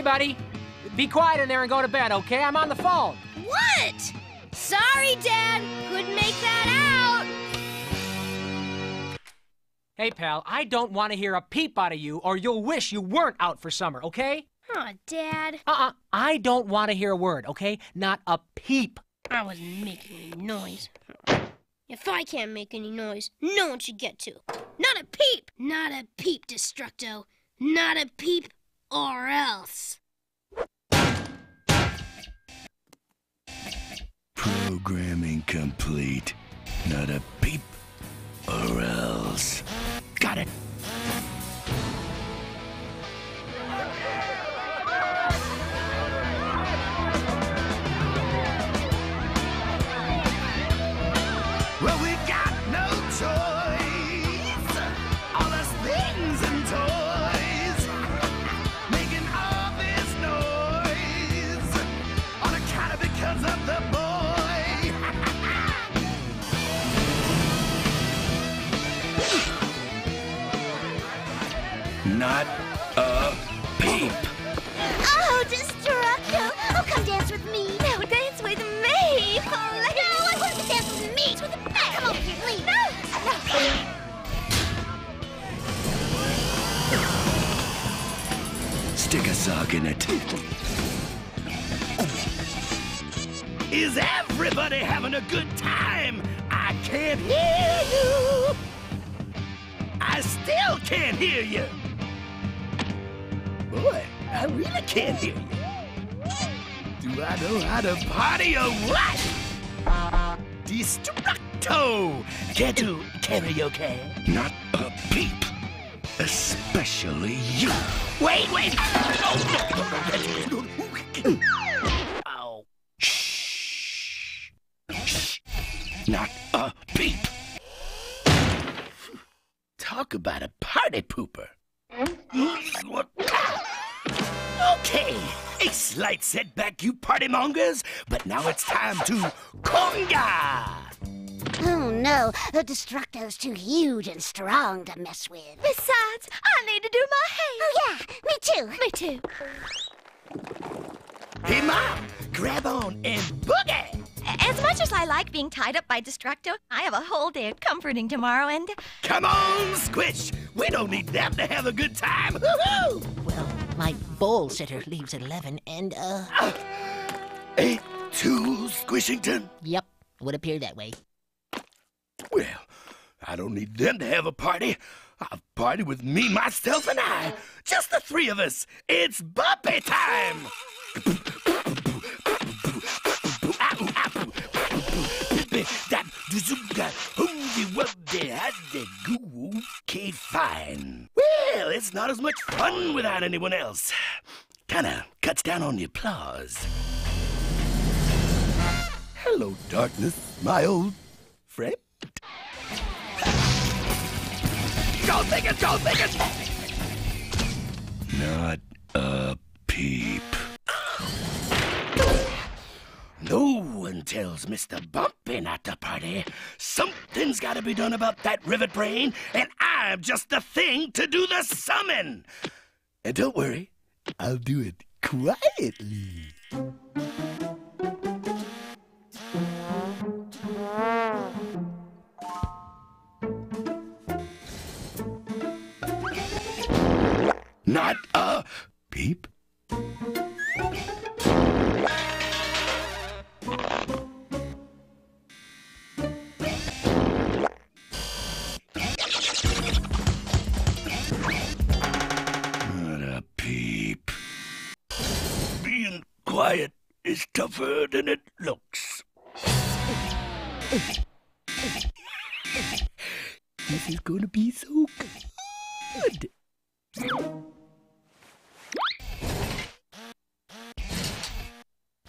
Hey, buddy. Be quiet in there and go to bed, okay? I'm on the phone. What? Sorry, Dad. Couldn't make that out. Hey, pal, I don't want to hear a peep out of you, or you'll wish you weren't out for summer, okay? Aw, Dad. Uh-uh. I don't want to hear a word, okay? Not a peep. I wasn't making any noise. If I can't make any noise, no one should get to. Not a peep! Not a peep, Destructo. Not a peep, or else. Programming complete. Not a peep or else. Got it. Stick a sock in it. Is everybody having a good time? I can't hear you. I still can't hear you. Boy, I really can't hear you. Do I know how to party or what? Destructo! Can't do karaoke. Not a peep. Especially you. Wait, wait! Oh. Ow. Shh. Shh. Not a peep. Talk about a party pooper. Okay, a slight setback, you party mongers, but now it's time to conga! No. The Destructo's too huge and strong to mess with. Besides, I need to do my hair. Oh, yeah. Me too. Me too. Hey, Mom, grab on and boogie! As much as I like being tied up by Destructo, I have a whole day of comforting tomorrow and. Come on, Squish! We don't need them to have a good time! Woo-hoo! Well, my bowl sitter leaves at 11, and, uh, Eight two, Squishington. yep, would appear that way. Well, I don't need them to have a party. I'll party with me, myself, and I. Just the three of us. It's Bumpy time! Okay, fine. Well, it's not as much fun without anyone else. Kinda cuts down on the applause. Hello, darkness, my old friend. Go take it, go take it! Not a peep. No one tells Mr. Bumpy at the party. Something's got to be done about that rivet brain, and I'm just the thing to do the summon. And don't worry, I'll do it quietly. Not a peep. Not a peep. Being quiet is tougher than it looks. This is gonna be so good.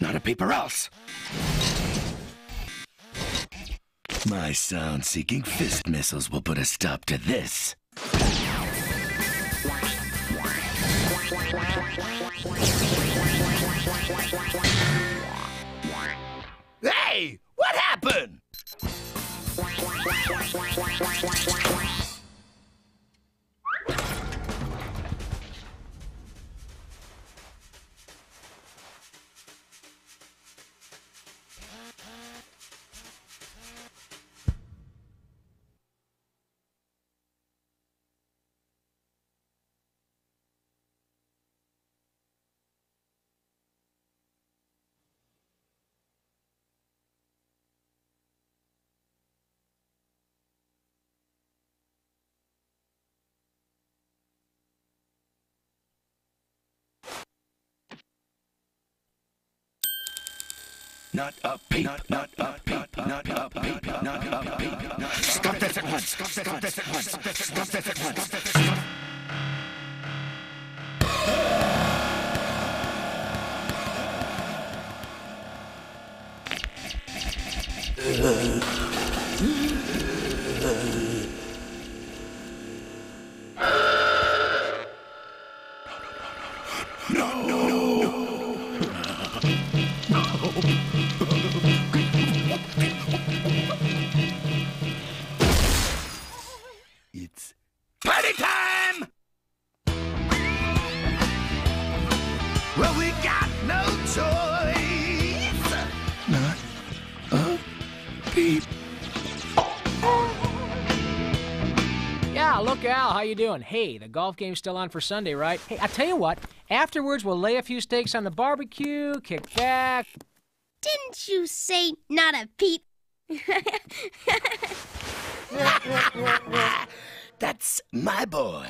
Not a paper else. My sound seeking fist missiles will put a stop to this. Not a peep, not a peep, not a peep, not a peep. Stop this at once, stop this at once, stop this at once, stop this at once, peep. Yeah, look, Al, how you doing? Hey, the golf game's still on for Sunday, right? Hey, I tell you what. Afterwards, we'll lay a few steaks on the barbecue, kick back. Didn't you say not a peep? That's my boy.